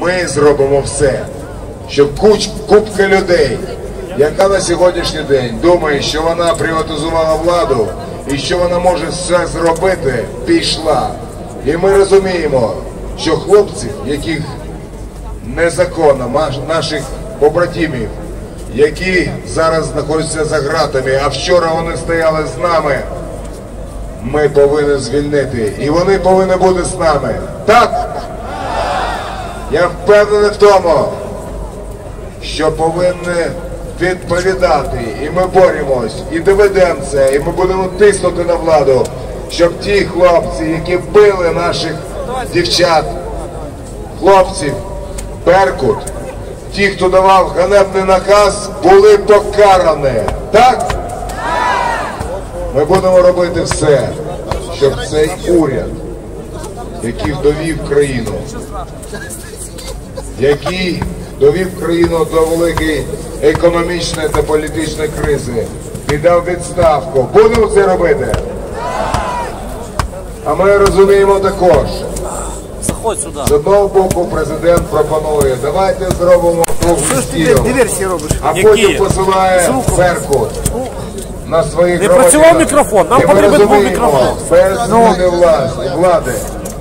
ми зробимо все, щоб куч, купка людей, яка на сьогоднішній день думає, що вона приватизувала владу і що вона може все зробити, пішла. І ми розуміємо, що хлопців, яких незаконно наших побратимів, які зараз знаходяться за ґратами, а вчора вони стояли з нами. Ми повинні звільнити, і вони повинні бути з нами. Так? Я впевнений в тому, що повинні відповідати, і ми боремось, і доведемо це, і ми будемо тиснути на владу, щоб ті хлопці, які били наших дівчат, хлопців, Беркут, ті, хто давав ганебний наказ, були покарані. Так? Ми будемо робити все, щоб цей уряд, який довів країну, який довів країну до великої економічної та політичної кризи, піддав відставку. Будемо це робити. А ми розуміємо також, Заходь сюди. з одного боку президент пропонує, давайте зробимо ти стіл, а Які? потім посилає Беркут на своїх Не працював мікрофон, нам потрібен був мікрофон. Без зміни власті, влади,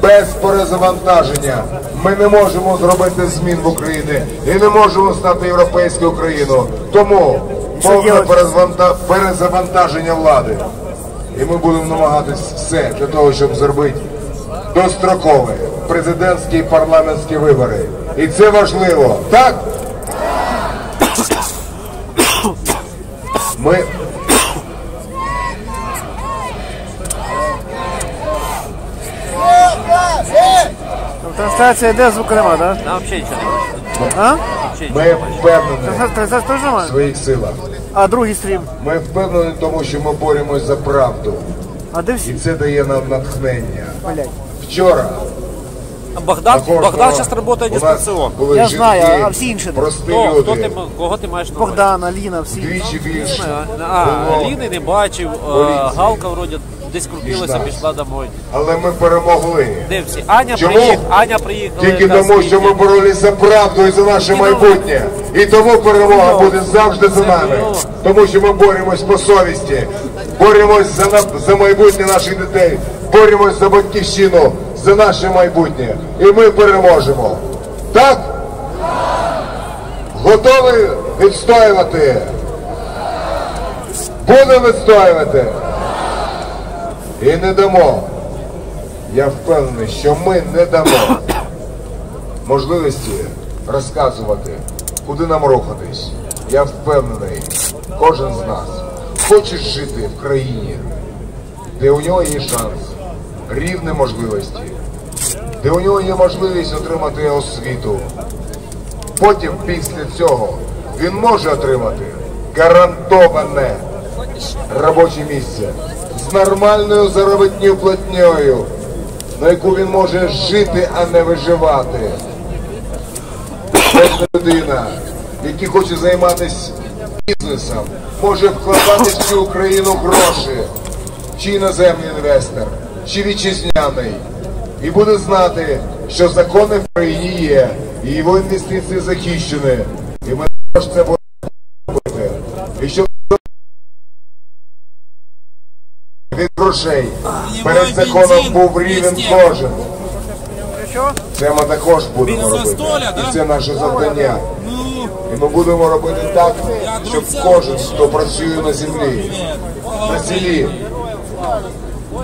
без перезавантаження ми не можемо зробити змін в Україні і не можемо стати європейською країною. Тому повне перезавантаження влади. І ми будемо намагатись все для того, щоб зробити дострокові президентські і парламентські вибори. І це важливо. Так? Ми трансляція йде, звука нема, так? Нам взагалі нічого не бачить. А? Ми впевнені Трансляція теж в немає? своїх силах. А другий стрім? Ми впевнені тому, що ми боремось за правду, А де і всі? це дає нам натхнення. Блять. Вчора А Богдан, Богдан у зараз працює нас дистанційно. були Я жінки, знаю, а всі інші де? прості Хто, люди, хто ти, м- кого ти маєш на увазі? Богдан, Аліна, всі. двічі більше. А, було. Ліни не бачив, а, Галка вроді десь крутилася, Пішла. домой. Але ми перемогли. Де всі? Аня Чому? приїхала, Аня приїхала. Тільки тому, що ми боролись за правду і за наше майбутнє. І тому перемога буде завжди за нами. Тому що ми боремось по совісті, боремось за, за майбутнє наших дітей, боремось за батьківщину, за наше майбутнє. І ми переможемо. Так? Готові відстоювати? Будемо відстоювати. І не дамо. Я впевнений, що ми не дамо можливості розказувати, куди нам рухатись. Я впевнений, кожен з нас хоче жити в країні, де у нього є шанс, рівні можливості, де у нього є можливість отримати освіту. Потім після цього він може отримати гарантоване робоче місце з нормальною заробітною платньою, на яку він може жити, а не виживати. Кожна людина, який хоче займатися бізнесом, може вкладати в цю Україну гроші, чи іноземний інвестор, чи вітчизняний, і буде знати, що закони в країні є, і його інвестиції захищені. І ми це будемо робити. І щоб грошей перед законом був рівень кожен. Це ми також будемо робити. І це наше завдання. І ми будемо робити так, щоб кожен, хто працює на землі, на селі,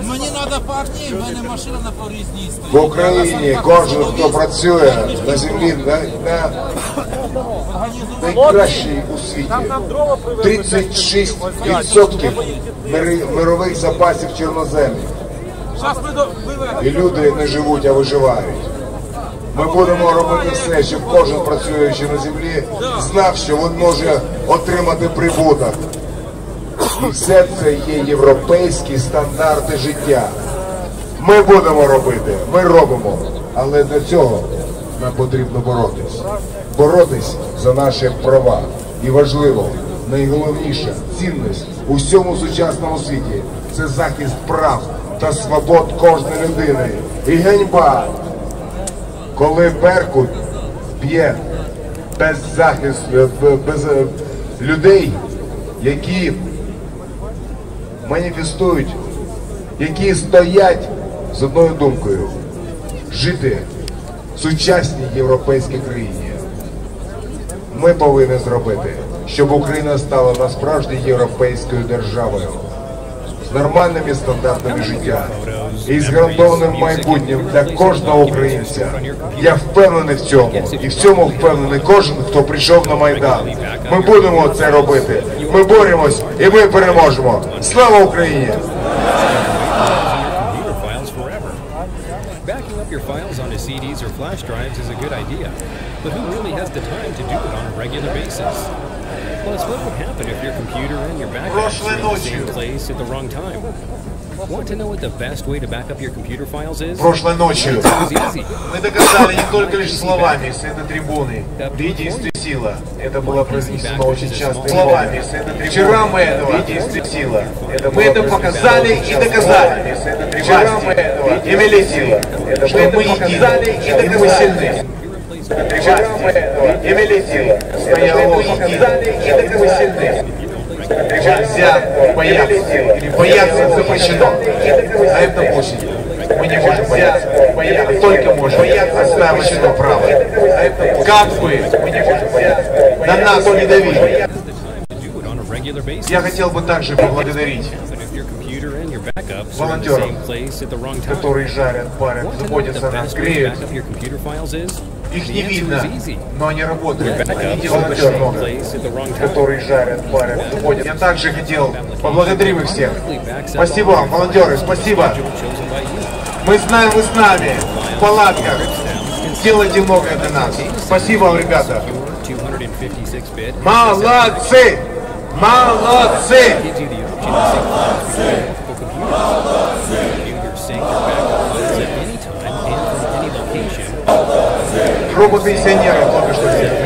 Мені треба парні, в мене машина на порізній в. Україні, кожен, хто працює на землі, на, на найкращий у світі. 36% мирових запасів чорноземів. І люди не живуть, а виживають. Ми будемо робити все, щоб кожен працюючи на землі знав, що він може отримати прибуток. І все це є європейські стандарти життя. Ми будемо робити, ми робимо. Але для цього нам потрібно боротись. Боротись за наші права. І важливо, найголовніша цінність у всьому сучасному світі це захист прав та свобод кожної людини. І ганьба, коли Беркут б'є без захисту, без е, людей, які маніфестують, які стоять з одною думкою жити в сучасній європейській країні. Ми повинні зробити, щоб Україна стала насправді європейською державою з нормальними стандартами життя і з гарантованим майбутнім для кожного українця. Я впевнений в цьому, і в цьому впевнений кожен, хто прийшов на майдан. Ми будемо це робити. Ми боремось і ми переможемо. Слава Україні! Backing up your files onto CDs or flash drives is a good idea, but who really has the time to do it on a regular basis? Plus, what would happen if your computer and your backups were in the same place at the wrong time? Want to know what the best way to back up your computer files is? Прошлой ночью мы доказали не только лишь словами с этой трибуны. Единстве сила. Это было произнесено очень часто. Словами с этой трибуны. Вчера мы этого. Единстве сила. Это мы это показали и доказали. Вчера мы этого. Имели силу. Что мы едины и мы сильны. Причем этого имели силу. Мы сильны. Нельзя бояться. Бояться запрещено. А это пусть. Мы не можем бояться. бояться. Только можем. Бояться ставочного права. Как бы мы не можем бояться. На нас не давили. Я хотел бы также поблагодарить волонтеров, которые жарят, парят, заботятся о нас, греют. Их не видно, но они работают. Видел актер много, которые жарят, парят, уходят. Я также хотел поблагодарить их всех. Спасибо вам, волонтеры, спасибо. Мы знаем, вы с нами, в палатках. Делайте многое для нас. Спасибо вам, ребята. Молодцы! Молодцы! Молодцы! Молодцы! Группа пенсионеров только что здесь